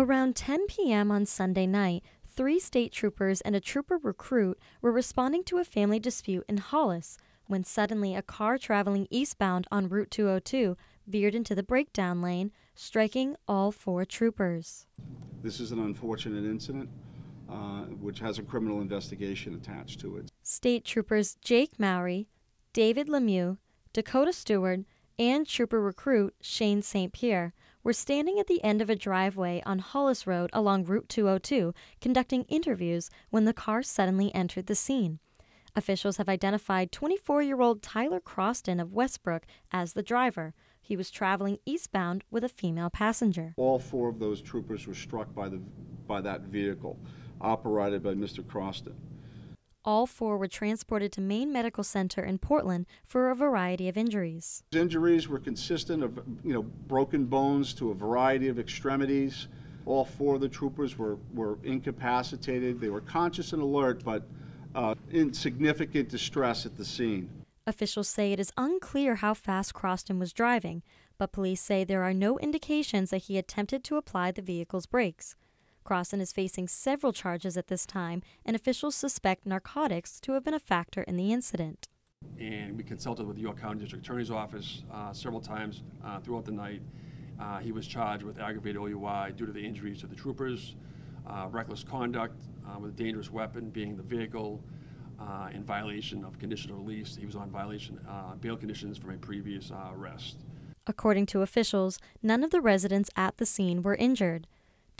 Around 10 p.m. on Sunday night, three state troopers and a trooper recruit were responding to a family dispute in Hollis when suddenly a car traveling eastbound on Route 202 veered into the breakdown lane, striking all four troopers. This is an unfortunate incident, uh, which has a criminal investigation attached to it. State troopers Jake Mowry, David Lemieux, Dakota Stewart, and trooper recruit Shane St. Pierre were standing at the end of a driveway on Hollis Road along Route 202 conducting interviews when the car suddenly entered the scene. Officials have identified 24 year old Tyler Croston of Westbrook as the driver. He was traveling eastbound with a female passenger. All four of those troopers were struck by, the, by that vehicle, operated by Mr. Croston. All four were transported to Maine Medical Center in Portland for a variety of injuries. Injuries were consistent of, you know, broken bones to a variety of extremities. All four of the troopers were, were incapacitated. They were conscious and alert, but uh, in significant distress at the scene. Officials say it is unclear how fast Croston was driving, but police say there are no indications that he attempted to apply the vehicle's brakes. Croston is facing several charges at this time, and officials suspect narcotics to have been a factor in the incident. And we consulted with the York County District Attorney's Office uh, several times uh, throughout the night. Uh, he was charged with aggravated OUI due to the injuries to the troopers, uh, reckless conduct uh, with a dangerous weapon being the vehicle, uh, in violation of conditional release. He was on violation bail conditions from a previous arrest. According to officials, none of the residents at the scene were injured.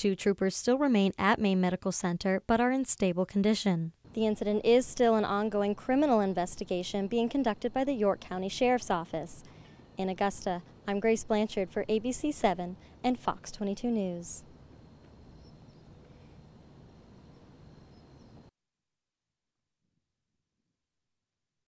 Two troopers still remain at Maine Medical Center but are in stable condition. The incident is still an ongoing criminal investigation being conducted by the York County Sheriff's Office. In Augusta, I'm Grace Blanchard for ABC 7 and Fox 22 News.